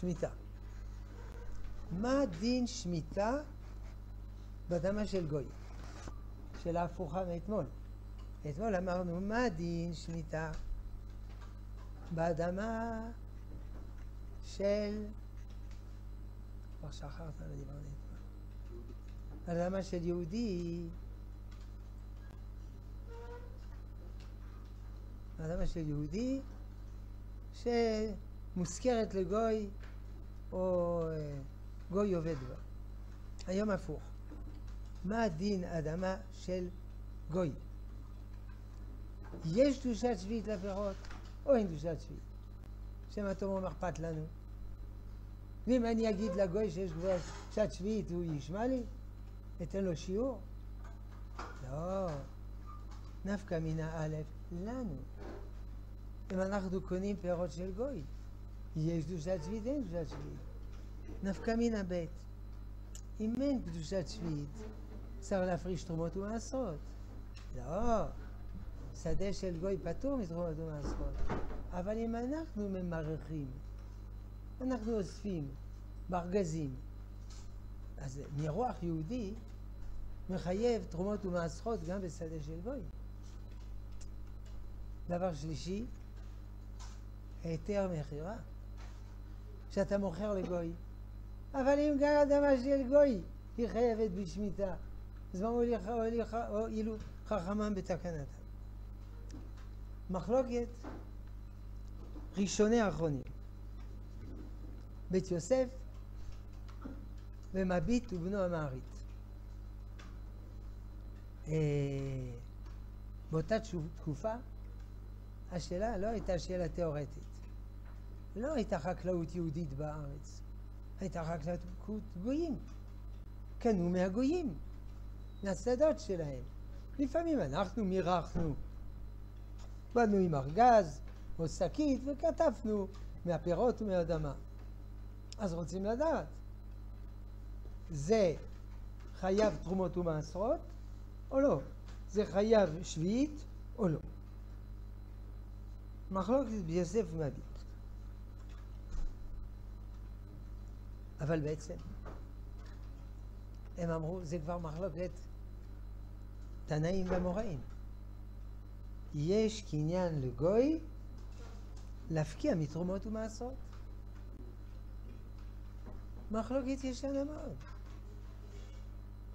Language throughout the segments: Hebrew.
שמיטה. מה דין שמיטה באדמה של גוי? שאלה הפוכה מאתמול. אתמול אמרנו, מה דין שמיטה באדמה של... כבר שכחת מה דיברנו אתמול. באדמה של יהודי, באדמה של יהודי שמושכרת לגוי או אה, גוי עובד בה. היום הפוך. מה דין אדמה של גוי? יש קדושת שביעית לפירות או אין קדושת שביעית? שמא תאמרו מה אכפת לנו? ואם אני אגיד לגוי שיש קדושת שביעית הוא ישמע לי? אתן לו שיעור? לא. נפקא מן האלף לנו. אם אנחנו קונים פירות של גוי, יש קדושת שביעית, אין קדושת שביעית. נפקא מן הבית. אם אין קדושת שביעית, צריך להפריש תרומות ומעשרות. לא, שדה של גוי פטור מתרומות ומעשרות. אבל אם אנחנו ממרחים, אנחנו אוספים בארגזים, אז מרוח יהודי מחייב תרומות ומעשרות גם בשדה של גוי. דבר שלישי, היתר מכירה. שאתה מוכר לגוי. אבל אם גר אדמה של גוי, היא חייבת בשמיטה. אז מה הועילו חכמם בתקנתם? מחלוקת ראשוני האחרונים. בית יוסף ומביט ובנו המערית. אה, באותה תקופה השאלה לא הייתה שאלה תיאורטית. לא הייתה חקלאות יהודית בארץ, הייתה חקלאות גויים. קנו מהגויים, מהשדות שלהם. לפעמים אנחנו מירחנו. באנו עם ארגז או שקית וכתבנו מהפירות ומהאדמה. אז רוצים לדעת, זה חייב תרומות ומעשרות או לא? זה חייב שביעית או לא? מחלוקת ביוסף ומביט. אבל בעצם הם אמרו, זה כבר מחלוקת תנאים ומוראים. יש קניין לגוי להפקיע מתרומות ומעשרות. מחלוקת ישנה מאוד.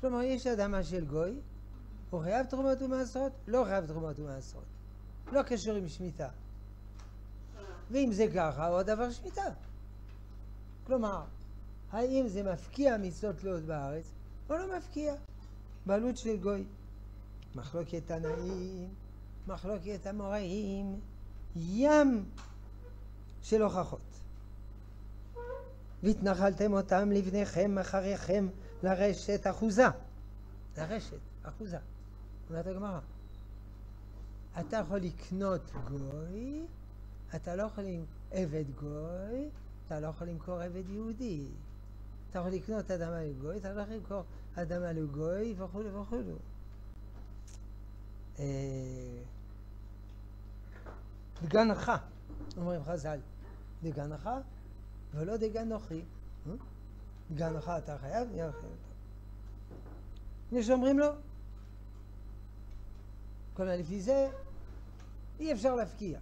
כלומר, יש אדמה של גוי, הוא חייב תרומות ומעשרות, לא חייב תרומות ומעשרות. לא קשור עם שמיטה. ואם זה ככה, הוא הדבר שמיטה. כלומר, האם זה מפקיע מצוות תלויות בארץ, או לא מפקיע. בעלות של גוי. מחלוקת תנאים, מחלוקת המוראים, ים של הוכחות. והתנחלתם אותם לבניכם אחריכם לרשת אחוזה. לרשת, אחוזה. אומרת הגמרא. אתה יכול לקנות גוי, אתה לא יכול עם עבד גוי, אתה לא יכול למכור עבד יהודי. אתה יכול לקנות אדמה לגוי, אתה יכול למכור אדמה לגוי וכולי וכולי. דגנך, אומרים חז"ל, דגנך ולא דגנוכי. דגנך אתה חייב, נהיה חייב. יש שאומרים לו, כלומר לפי זה אי אפשר להפקיע.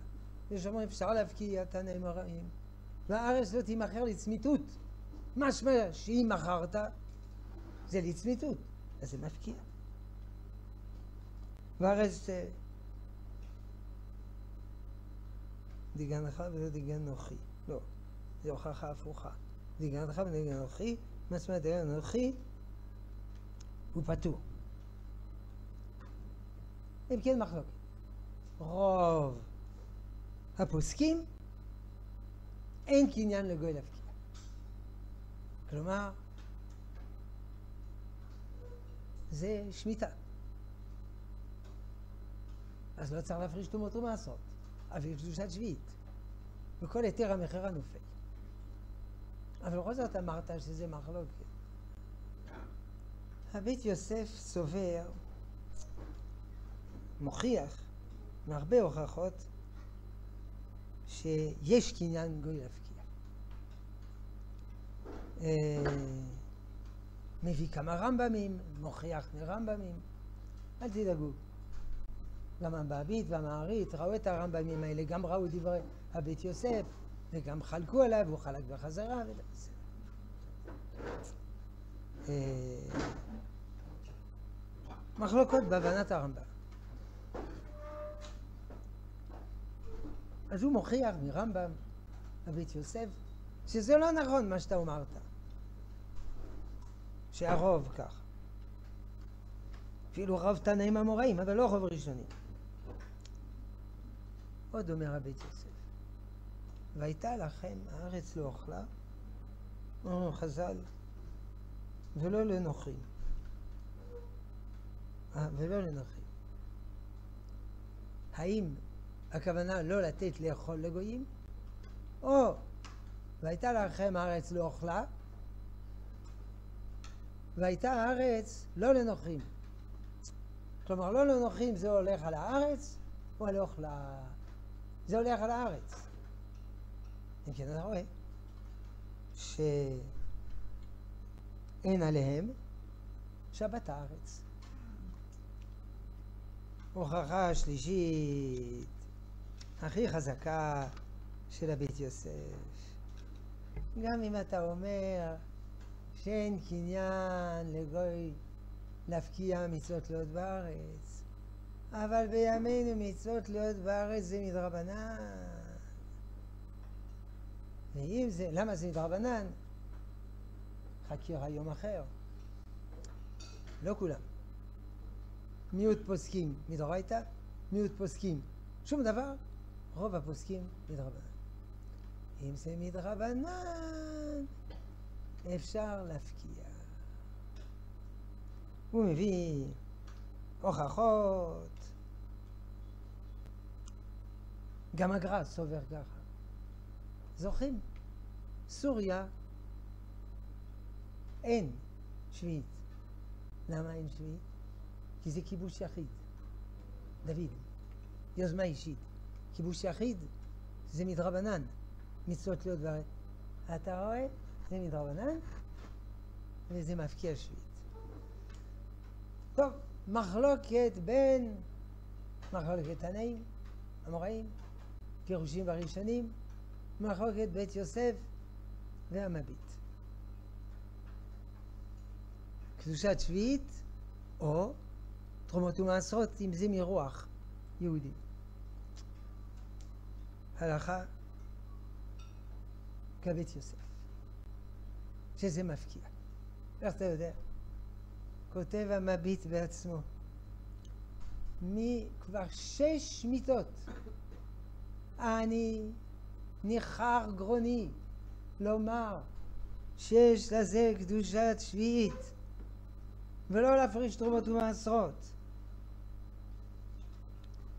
יש שאומרים אפשר להפקיע תנאים הרעים, והארץ לא תימכר לצמיתות. משמע שאם מכרת זה לצמיתות, אז זה מפקיע. והארץ דגנך ולא דגן נוחי. לא, זו הוכחה הפוכה. דגנך ודגן נוחי, משמע דגן נוחי הוא פטור. אם כן מחלוקת. רוב הפוסקים אין קניין לגוי להפקיע. כלומר, זה שמיטה. אז לא צריך להפריש תרומות ומעשרות, אבל יש קדושת שביעית. וכל היתר המכירה נופל. אבל בכל זאת אמרת שזה מחלוקת. הבית יוסף סובר, מוכיח, מהרבה הוכחות, שיש קניין גוי להפקיע. אה, מביא כמה רמב"מים, מוכיח מרמב"מים, אל תדאגו. גם הבעבית והמערית ראו את הרמב"מים האלה, גם ראו דברי הבית יוסף, וגם חלקו עליו, הוא חלק בחזרה, אה, מחלוקות בהבנת הרמב"ם. אז הוא מוכיח מרמב"ם, הבית יוסף, שזה לא נכון מה שאתה אמרת. שהרוב כך. אפילו רוב תנאים אמוראים, אבל לא רוב ראשונים. עוד אומר הבית יוסף, והייתה לכם הארץ לא אוכלה, אמרנו חז"ל, ולא לנוחים. אה, ולא לנוחים. האם הכוונה לא לתת לאכול לגויים, או והייתה לכם הארץ לא אוכלה, והייתה הארץ לא לנוחים. כלומר, לא לנוחים זה הולך על הארץ, או הולך ל... זה הולך על הארץ. אם כן, אתה רואה שאין עליהם שבת הארץ. הוכחה שלישית, הכי חזקה של הבית יוסף. גם אם אתה אומר שאין קניין לגוי להפקיע מצוות להיות בארץ, אבל בימינו מצוות להיות בארץ זה מדרבנן. ואם זה, למה זה מדרבנן? חקירה יום אחר. לא כולם. מיעוט פוסקים מדאורייתא, מיעוט פוסקים שום דבר, רוב הפוסקים מדרבנן. אם זה מדרבנן, אפשר להפקיע. הוא מביא הוכחות. גם הגר"א סובר ככה. זוכרים? סוריה אין שביעית. למה אין שביעית? כי זה כיבוש יחיד. דוד, יוזמה אישית. כיבוש יחיד זה מדרבנן. מצוות להיות בארץ. אתה רואה? זה מדרבנן וזה מפקיע שביעית. טוב, מחלוקת בין מחלוקת תנאים, אמוראים, פירושים בראשונים, מחלוקת בית יוסף והמביט. קדושת שביעית או תרומות ומעשרות אם זה מרוח יהודי. הלכה כבית יוסף, שזה מפקיע. איך אתה יודע? כותב המביט בעצמו, מכבר שש מיתות אני ניחר גרוני לומר שיש לזה קדושת שביעית ולא להפריש תרומות ומעשרות.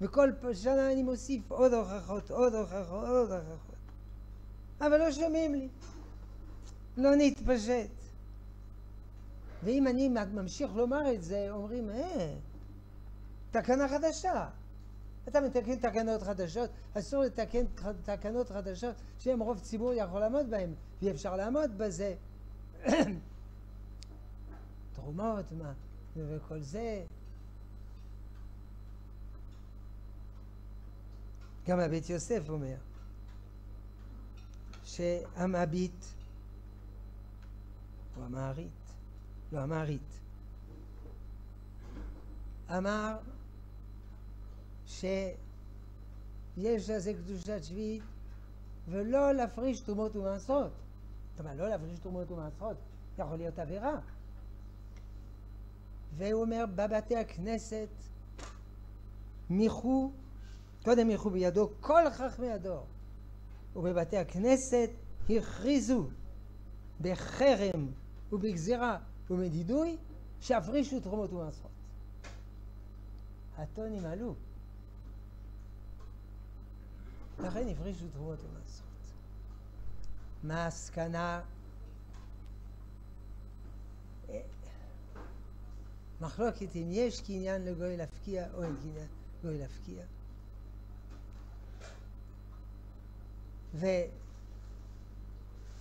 וכל שנה אני מוסיף עוד הוכחות, עוד הוכחות, עוד הוכחות. אבל לא שומעים לי, לא נתפשט. ואם אני ממשיך לומר את זה, אומרים, אה, תקנה חדשה. אתה מתקן תקנות חדשות, אסור לתקן תקנות חדשות שהן רוב ציבור יכול לעמוד בהן, ואי אפשר לעמוד בזה. תרומות, מה, וכל זה. גם הבית יוסף אומר, שהמביט הוא המערית, לא המערית, אמר שיש לזה קדושת שביעית ולא להפריש תרומות ומעשרות. אומרת, לא להפריש תרומות ומעשרות, יכול להיות עבירה. והוא אומר, בבתי הכנסת מיכו, קודם מיכו בידו כל חכמי הדור. ובבתי הכנסת הכריזו בחרם ובגזירה ובדידוי שהפרישו תרומות ומעשרות. הטונים עלו. לכן הפרישו תרומות ומעשרות. מה הסכנה? מחלוקת אם יש קניין לגוי להפקיע או אין קניין לגוי להפקיע.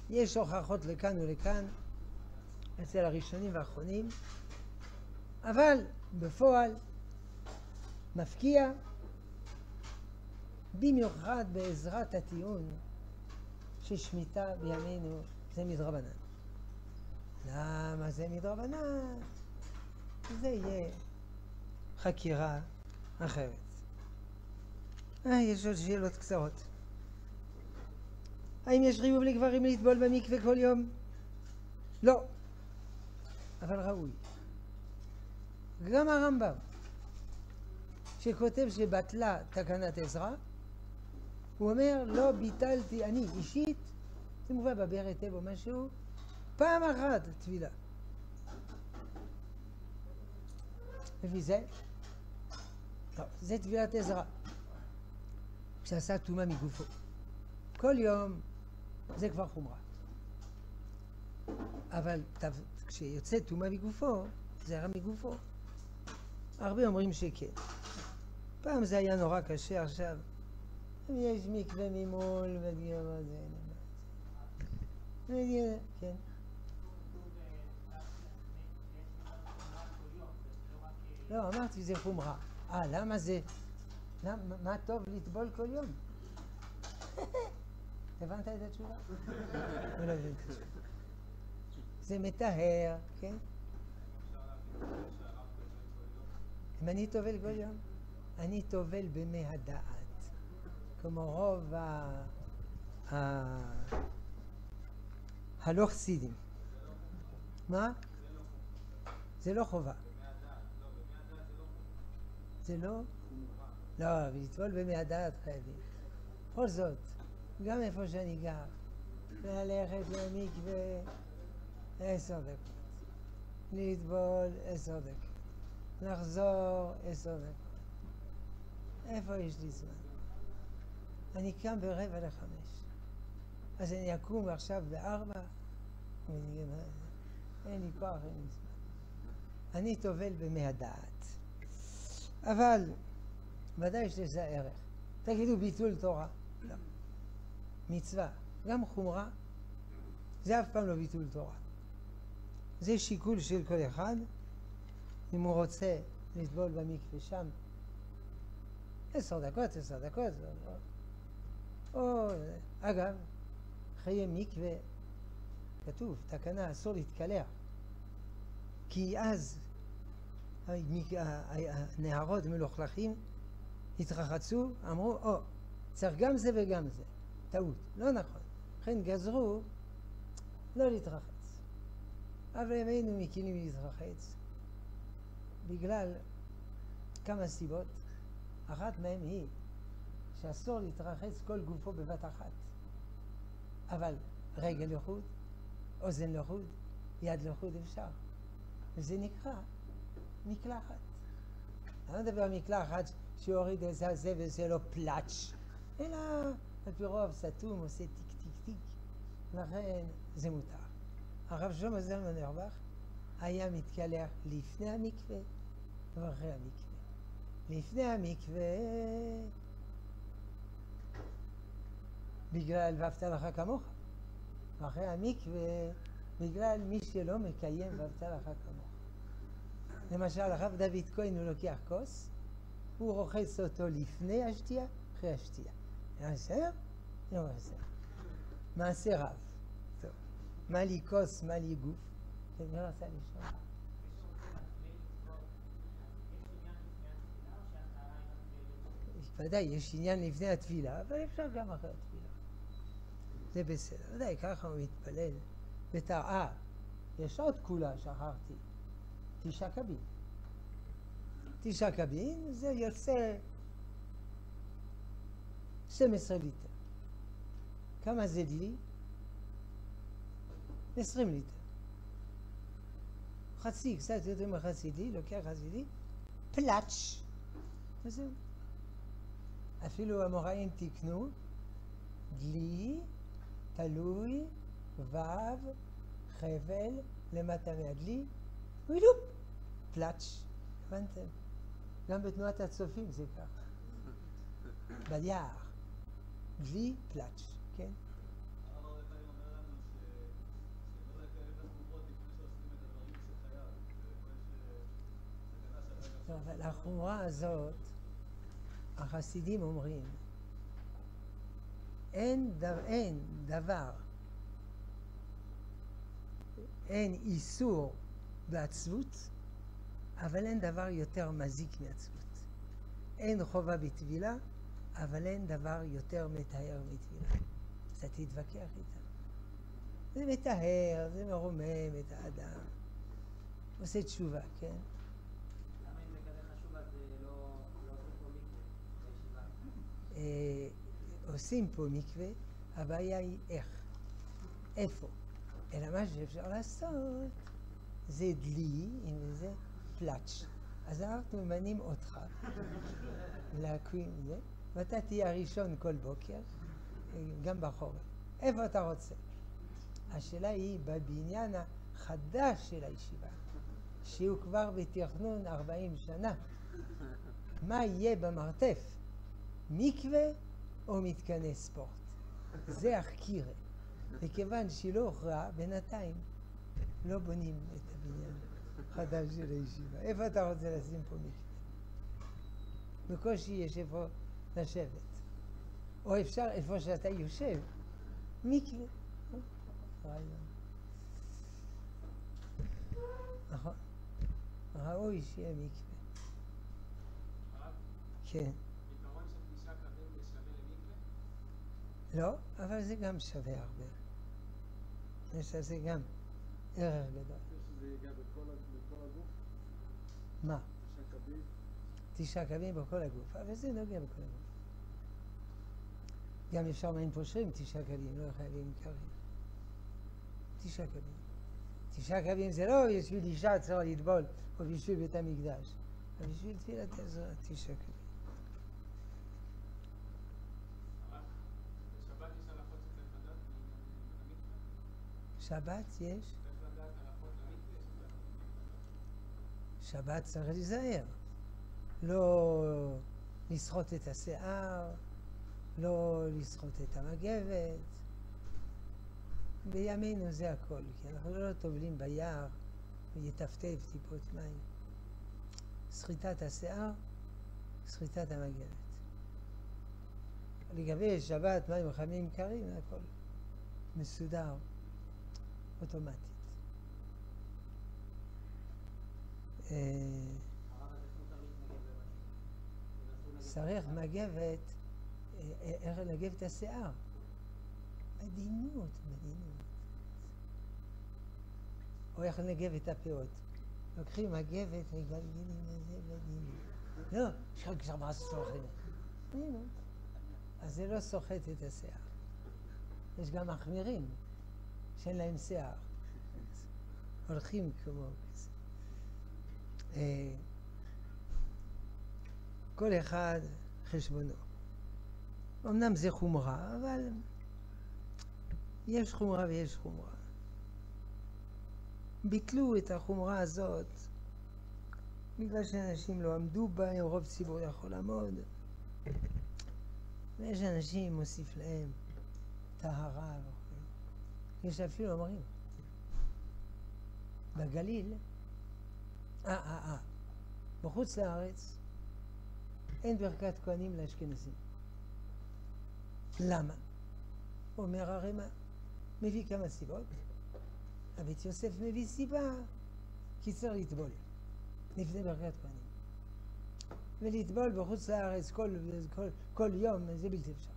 יש הוכחות לכאן ולכאן אצל הראשונים והאחרונים, אבל בפועל מפקיע במיוחד בעזרת הטיעון ששמיטה בימינו זה מדרבנן. למה זה מדרבנן? זה יהיה חקירה אחרת. אה, יש עוד שאלות קצרות. האם יש חיוב לגברים לטבול במקווה כל יום? לא, אבל ראוי. גם הרמב"ם, שכותב שבטלה תקנת עזרא, הוא אומר, לא ביטלתי אני אישית, זה מובא בבאר היטב או משהו, פעם אחת טבילה. לפי זה, לא, זה טבילת עזרא, כשעשה טומאה מגופו. כל יום זה כבר חומרה. אבל כשיוצא טומאה מגופו, זה הרע מגופו. הרבה אומרים שכן. פעם זה היה נורא קשה, עכשיו יש מקווה ממול וגיור הזה. כן. לא, אמרתי זה חומרה. אה, למה זה... למה, מה טוב לטבול כל יום? הבנת את התשובה? לא הבנתי את התשובה. זה מטהר, כן? אם אני טובל כל יום? אני טובל במי הדעת, כמו רוב ה... הלא חסידים. מה? זה לא חובה. זה לא? לא, לטבול במי הדעת חייבים. בכל זאת, גם איפה שאני גר, ללכת למקווה עשר דקות, לטבול עשר דקות, לחזור עשר דקות. איפה יש לי זמן? אני קם ברבע לחמש. אז אני אקום עכשיו בארבע, אין לי כוח, אין לי זמן. אני טובל במי הדעת. אבל ודאי יש לזה ערך. תגידו ביטול תורה. לא. מצווה, גם חומרה, זה אף פעם לא ביטול תורה. זה שיקול של כל אחד, אם הוא רוצה לטבול במקווה שם עשר דקות, עשר דקות, או, אגב, חיי מקווה, כתוב, תקנה, אסור להתקלח, כי אז הנהרות מלוכלכים התרחצו, אמרו, או, צריך גם זה וגם זה. טעות, לא נכון. לכן גזרו לא להתרחץ. אבל הם היינו מקינים להתרחץ בגלל כמה סיבות. אחת מהן היא שאסור להתרחץ כל גופו בבת אחת. אבל רגל לחוד, אוזן לחוד, יד לחוד אפשר. וזה נקרא מקלחת. אני לא מדבר על מקלחת שיוריד איזה זה וזה לא פלאץ', אלא על פי רוב סתום עושה טיק טיק טיק, לכן זה מותר. הרב שלמה זלמן ירבך היה מתקלח לפני המקווה ואחרי המקווה. לפני המקווה בגלל ואהבת לך כמוך, ואחרי המקווה בגלל מי שלא מקיים ואהבת לך כמוך. למשל הרב דוד כהן הוא לוקח כוס, הוא רוחץ אותו לפני השתייה, אחרי השתייה. מעשר? לא מעשר. מעשה רב. מה לי כוס, מה לי גוף? לשאול? ודאי, יש עניין לפני התפילה, אבל אפשר גם אחרי התפילה. זה בסדר. ודאי, ככה הוא מתפלל. בתראה, יש עוד כולה, שכחתי. תשעה קבין. תשעה קבין, זה יוצא 12 ליטר. כמה זה דלי? 20 ליטר. חצי, קצת יותר מחצי דלי, לוקח חצי דלי, פלאץ', וזהו. אפילו המוראים תיקנו, דלי תלוי ו' חבל למטה מהדלי, וילופ, פלאץ', הבנתם? גם בתנועת הצופים זה ככה. ביער, דלי פלאץ', כן? אבל החומרה הזאת, החסידים אומרים, אין, דבר, אין דבר, אין איסור בעצבות, אבל אין דבר יותר מזיק מעצבות. אין חובה בטבילה, אבל אין דבר יותר מטהר מטבילה. אתה תתווכח איתם. זה מטהר, זה מרומם את האדם. עושה תשובה, כן? למה אם זה כזה חשוב אז אה, לא לא עושים פה מקווה בישיבה? אה, עושים פה מקווה, הבעיה היא איך, איפה. אלא מה שאפשר לעשות זה דלי עם איזה פלאץ'. אז אנחנו ממנים אותך להקווים זה, ואתה תהיה הראשון כל בוקר, גם בחורף. איפה אתה רוצה? השאלה היא בבניין החדש של הישיבה, שהוא כבר בתכנון 40 שנה. מה יהיה במרתף? מקווה או מתקני ספורט? זה החקירה. וכיוון שהיא לא הוכרעה, בינתיים לא בונים את הבניין החדש של הישיבה. איפה אתה רוצה לשים פה מקווה? בקושי יש איפה לשבת. או אפשר איפה שאתה יושב, מקווה. רעיון. נכון. ראוי שיהיה מקווה. כן. לא, אבל זה גם שווה הרבה. יש לזה גם ערך גדול. שזה ייגע בכל הגוף? מה? תשעה קווים בכל הגוף, אבל זה נוגע בכל הגוף. גם אפשר מים פושרים תשעה קווים, לא חייבים קווים. תשעה קווים. תשעה קווים זה לא בשביל אישה צריך לטבול, או בשביל בית המקדש, אבל בשביל תפילת עזרא, תשעה קווים. הרב, בשבת יש הלכות שצריך לדעת למקווה? שבת יש? שבת צריך להיזהר. לא לסחוט את השיער, לא לסחוט את המגבת. בימינו זה הכל, כי אנחנו לא טובלים ביער ויטפטף טיפות מים. סחיטת השיער, סחיטת המגבת. לגבי שבת, מים חמים קרים, הכל מסודר, אוטומטית. אה, בבתים. מגבת, אה, אה, איך לנגב את השיער. עדינות, עדינות. או איך לנגב את הפאות. לוקחים מגבת, מגלגלים את זה בעדינות. לא, יש לך כבר סוחט. עדינות. אז זה לא סוחט את השיער. יש גם מחמירים שאין להם שיער. הולכים כמו כזה. אה, כל אחד חשבונו. אמנם זה חומרה, אבל יש חומרה ויש חומרה. ביטלו את החומרה הזאת בגלל שאנשים לא עמדו בה, אם רוב ציבור יכול לעמוד. ויש אנשים, מוסיף להם טהרה יש אפילו אומרים, בגליל, אה, אה, אה, בחוץ לארץ אין ברכת כהנים לאשכנזים. למה? אומר הרמ"א, מביא כמה סיבות. הבית יוסף מביא סיבה, כי צריך לטבול לפני ברכת כהנים. ולטבול בחוץ לארץ כל, כל, כל יום זה בלתי אפשרי.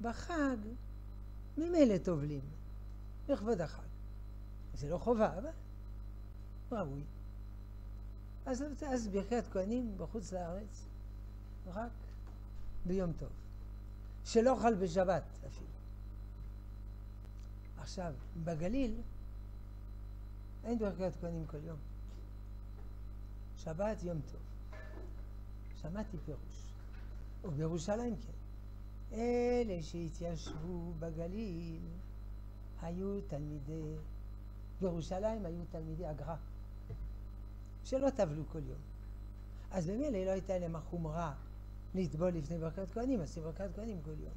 בחג ממילא טובלים, לכבוד החג. זה לא חובה, אבל ראוי. אז, אז ברכת כהנים בחוץ לארץ רק ביום טוב, שלא חל בשבת אפילו. עכשיו, בגליל אין ברכת כהנים כל יום. שבת יום טוב. שמעתי פירוש, ובירושלים כן. אלה שהתיישבו בגליל היו תלמידי, בירושלים היו תלמידי הגר"א, שלא טבלו כל יום. אז במילא לא הייתה להם החומרה לטבול לפני ברכת כהנים, עושים ברכת כהנים כל יום.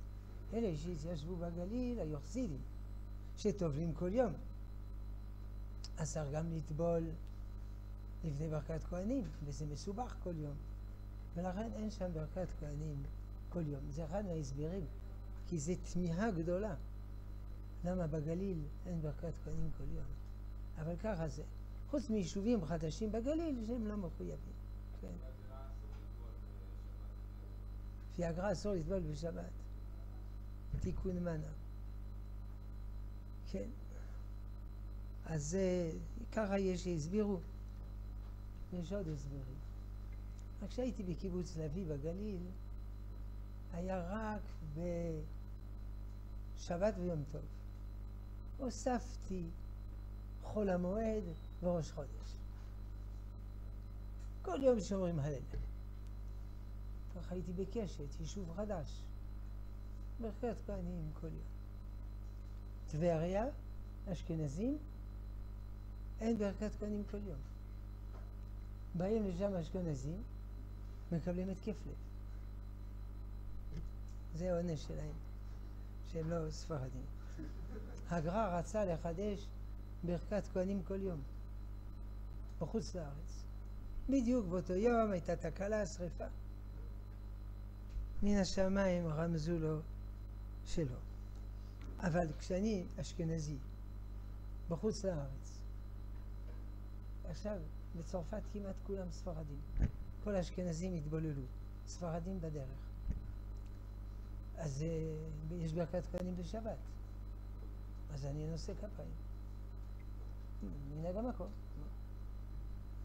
אלה שהתיישבו בגליל היו חסידים, שטובלים כל יום. צריך גם לטבול לפני ברכת כהנים, וזה מסובך כל יום. ולכן אין שם ברכת כהנים כל יום. זה אחד מההסברים, כי זו תמיהה גדולה. למה בגליל אין ברכת כהנים כל יום? אבל ככה זה. חוץ מיישובים חדשים בגליל שהם לא מחויבים. כן. לפי הגר"א אסור לטבול בשבת. תיקון מנה. כן. אז אה, ככה יש שהסבירו. יש עוד הסברים. רק כשהייתי בקיבוץ לביא בגליל, היה רק בשבת ויום טוב. הוספתי חול המועד וראש חודש. כל יום שאומרים הלל. ככה הייתי בקשת, יישוב חדש. ברכת כהנים כל יום. טבריה, אשכנזים, אין ברכת כהנים כל יום. באים לשם אשכנזים, מקבלים התקף לב. זה העונש שלהם, שהם לא ספרדים. הגר"א רצה לחדש ברכת כהנים כל יום, בחוץ לארץ. בדיוק באותו יום הייתה תקלה, שרפה. מן השמיים רמזו לו שלא. אבל כשאני אשכנזי, בחוץ לארץ, עכשיו בצרפת כמעט כולם ספרדים. כל האשכנזים התבוללו, ספרדים בדרך. אז uh, יש ברכת כהנים בשבת, אז אני נושא כפיים. מנהג המקום.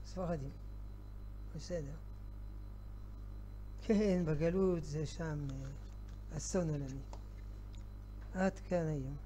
ספרדים. בסדר. כן, בגלות זה שם uh, אסון עולמי. עד כאן היום.